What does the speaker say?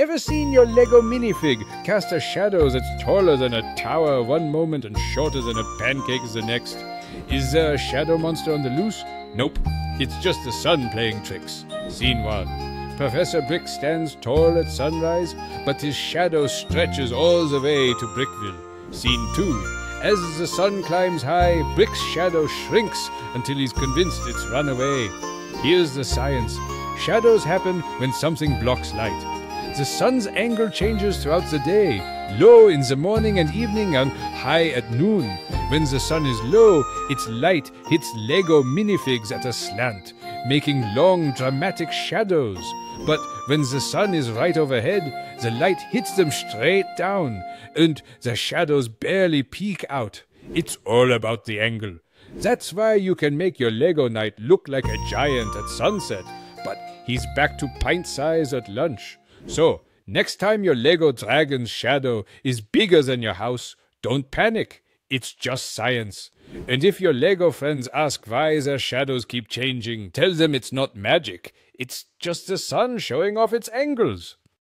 Ever seen your Lego minifig cast a shadow that's taller than a tower one moment and shorter than a pancake the next? Is there a shadow monster on the loose? Nope, it's just the sun playing tricks. Scene 1. Professor Brick stands tall at sunrise, but his shadow stretches all the way to Brickville. Scene 2. As the sun climbs high, Brick's shadow shrinks until he's convinced it's run away. Here's the science. Shadows happen when something blocks light. The sun's angle changes throughout the day, low in the morning and evening and high at noon. When the sun is low, its light hits Lego minifigs at a slant, making long dramatic shadows. But when the sun is right overhead, the light hits them straight down, and the shadows barely peek out. It's all about the angle. That's why you can make your Lego knight look like a giant at sunset, but he's back to pint size at lunch. So, next time your Lego dragon's shadow is bigger than your house, don't panic. It's just science. And if your Lego friends ask why their shadows keep changing, tell them it's not magic. It's just the sun showing off its angles.